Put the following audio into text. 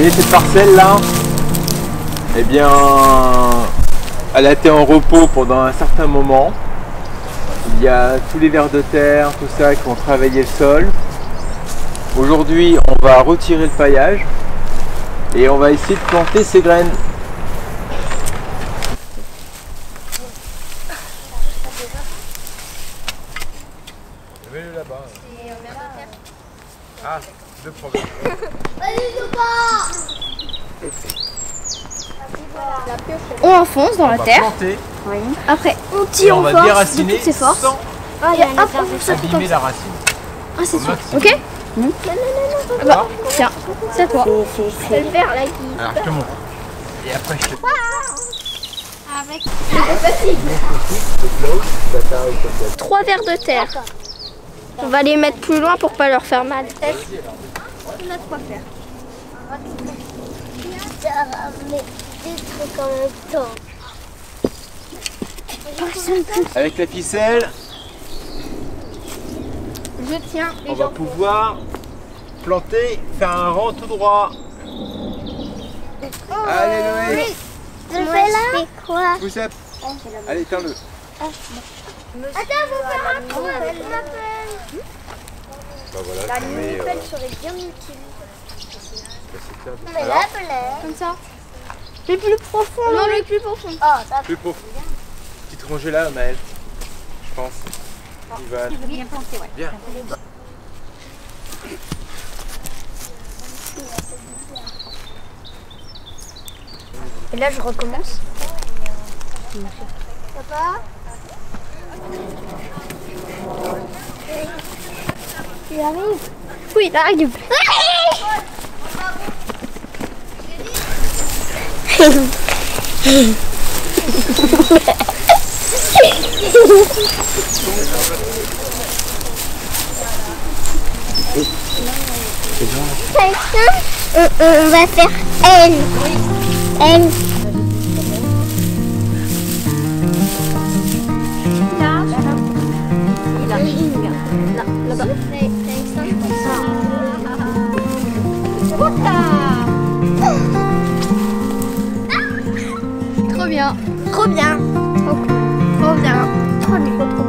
voyez cette parcelle là Eh bien, elle a été en repos pendant un certain moment. Il y a tous les vers de terre, tout ça qui ont travaillé le sol. Aujourd'hui, on va retirer le paillage et on va essayer de planter ces graines. Mets-le là-bas. Ah, deux problèmes. On enfonce dans la va terre. planter Après, on tire en force de déraciner toutes ses forces. sans Et hop, on ça abîmer la racine. Ah, c'est sûr. Ok Ah bah, tiens, c'est à toi. C'est le vert là qui. Alors je te montre. Et après je te Trois vers de terre. On va les mettre plus loin pour pas leur faire mal. On a de quoi faire. Mais des trucs en même temps. Avec la ficelle, Je tiens. on va pouvoir planter, faire un rang tout droit. Allez Loé, Je fais là quoi? Allez, tiens-le. Attends, vous faire un Bah voilà, on met, euh, serait bien utile. Mais Alors, la. Comme ça. Les plus profonds. Non, les plus profonds. Oh, ça plus profond. Petite rangée là, Maëlle. Je pense. Il va. bien planté, ouais. Bien. Et là, je recommence. Papa? Il arrive. Oui, il arrive. On, on va faire N. N. Trop Trop bien. Trop. Trop bien. Trop bien.